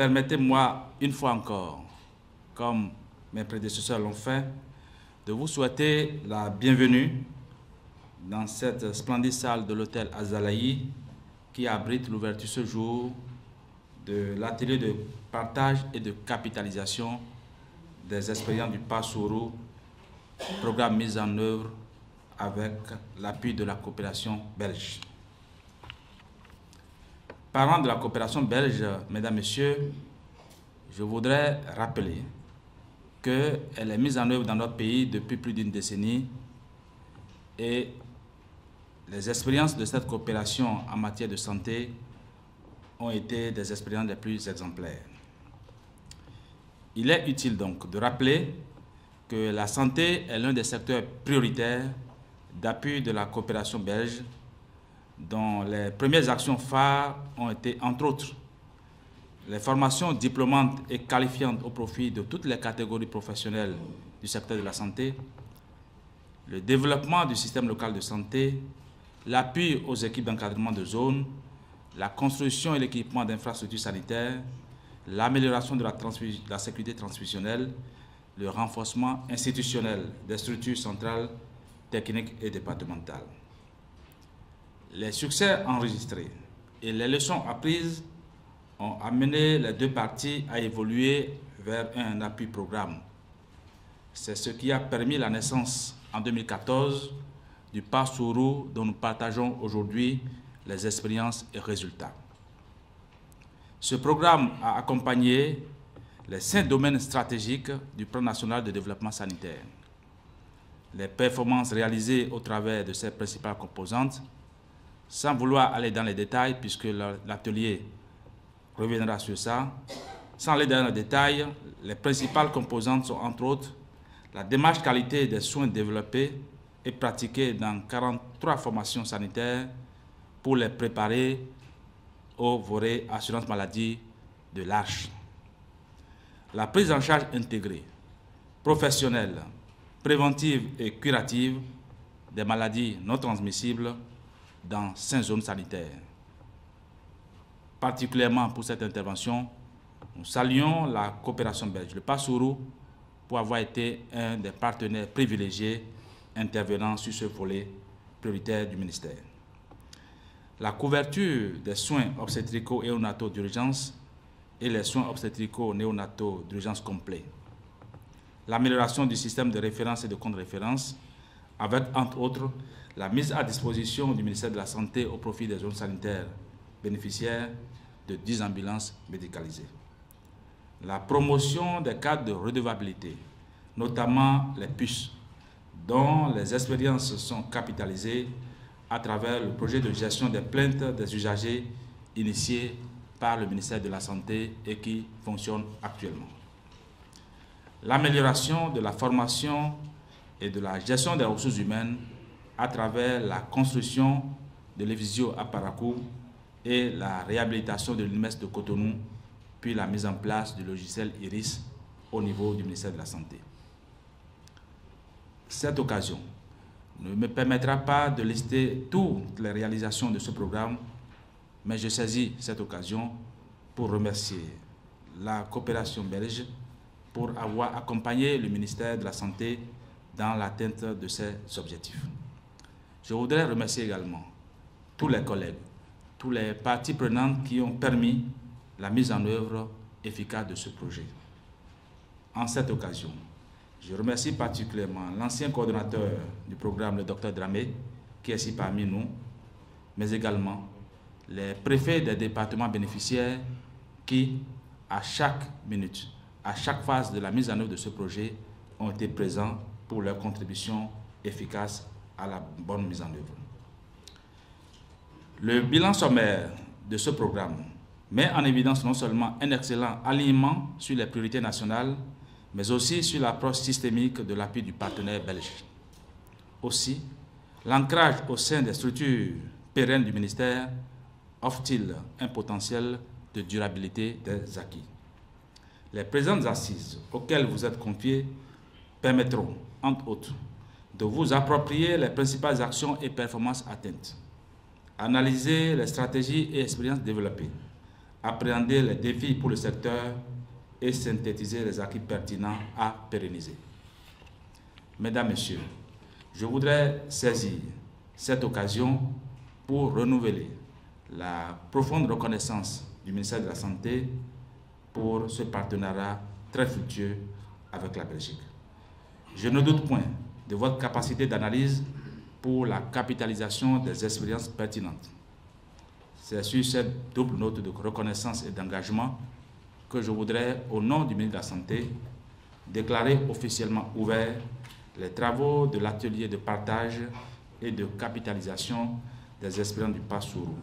permettez-moi une fois encore, comme mes prédécesseurs l'ont fait, de vous souhaiter la bienvenue dans cette splendide salle de l'hôtel Azalaï qui abrite l'ouverture ce jour de l'atelier de partage et de capitalisation des expériences du Passourou, programme mis en œuvre avec l'appui de la coopération belge. Parlant de la coopération belge, mesdames, messieurs, je voudrais rappeler qu'elle est mise en œuvre dans notre pays depuis plus d'une décennie et les expériences de cette coopération en matière de santé ont été des expériences les plus exemplaires. Il est utile donc de rappeler que la santé est l'un des secteurs prioritaires d'appui de la coopération belge, dont les premières actions phares ont été, entre autres, les formations diplômantes et qualifiantes au profit de toutes les catégories professionnelles du secteur de la santé, le développement du système local de santé, l'appui aux équipes d'encadrement de zone, la construction et l'équipement d'infrastructures sanitaires, l'amélioration de la, la, sécurité transmissionnelle, le renforcement institutionnel des structures centrales, techniques et départementales. Les succès enregistrés et les leçons apprises ont amené les deux parties à évoluer vers un appui programme. C'est ce qui a permis la naissance en 2014 du Passourou dont nous partageons aujourd'hui les expériences et résultats. Ce programme a accompagné les cinq domaines stratégiques du Plan national de développement sanitaire. Les performances réalisées au travers de ces principales composantes, sans vouloir aller dans les détails puisque l'atelier reviendra sur ça. Sans aller dans les détails, les principales composantes sont entre autres la démarche qualité des soins développés et pratiqués dans 43 formations sanitaires pour les préparer au volet assurance maladie de l'Arche. La prise en charge intégrée, professionnelle, préventive et curative des maladies non transmissibles dans cinq zones sanitaires. Particulièrement pour cette intervention, nous saluons la coopération belge, le Passourou, pour avoir été un des partenaires privilégiés intervenant sur ce volet prioritaire du ministère. La couverture des soins obstétricaux et néonataux d'urgence et les soins obstétricaux néonataux d'urgence complets. L'amélioration du système de référence et de contre-référence, avec entre autres la mise à disposition du ministère de la Santé au profit des zones sanitaires bénéficiaires de 10 ambulances médicalisées la promotion des cadres de redevabilité, notamment les puces, dont les expériences sont capitalisées à travers le projet de gestion des plaintes des usagers initié par le ministère de la Santé et qui fonctionne actuellement. L'amélioration de la formation et de la gestion des ressources humaines à travers la construction de l'Evisio à Parakou et la réhabilitation de l'IMES de Cotonou puis la mise en place du logiciel IRIS au niveau du ministère de la Santé. Cette occasion ne me permettra pas de lister toutes les réalisations de ce programme, mais je saisis cette occasion pour remercier la coopération belge pour avoir accompagné le ministère de la Santé dans l'atteinte de ces objectifs. Je voudrais remercier également tous les collègues, tous les parties prenantes qui ont permis la mise en œuvre efficace de ce projet. En cette occasion, je remercie particulièrement l'ancien coordonnateur du programme, le docteur Dramé, qui est ici parmi nous, mais également les préfets des départements bénéficiaires qui, à chaque minute, à chaque phase de la mise en œuvre de ce projet, ont été présents pour leur contribution efficace à la bonne mise en œuvre. Le bilan sommaire de ce programme met en évidence non seulement un excellent alignement sur les priorités nationales, mais aussi sur l'approche systémique de l'appui du partenaire belge. Aussi, l'ancrage au sein des structures pérennes du ministère offre-t-il un potentiel de durabilité des acquis? Les présentes assises auxquelles vous êtes confiés permettront, entre autres, de vous approprier les principales actions et performances atteintes, analyser les stratégies et expériences développées, appréhender les défis pour le secteur et synthétiser les acquis pertinents à pérenniser. Mesdames, Messieurs, je voudrais saisir cette occasion pour renouveler la profonde reconnaissance du ministère de la Santé pour ce partenariat très fructueux avec la Belgique. Je ne doute point de votre capacité d'analyse pour la capitalisation des expériences pertinentes. C'est sur cette double note de reconnaissance et d'engagement que je voudrais, au nom du ministre de la Santé, déclarer officiellement ouvert les travaux de l'atelier de partage et de capitalisation des expériences du Passourou.